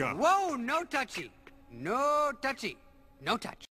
Let's. Whoa, no touchy. No touchy. No touch.